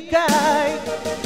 guy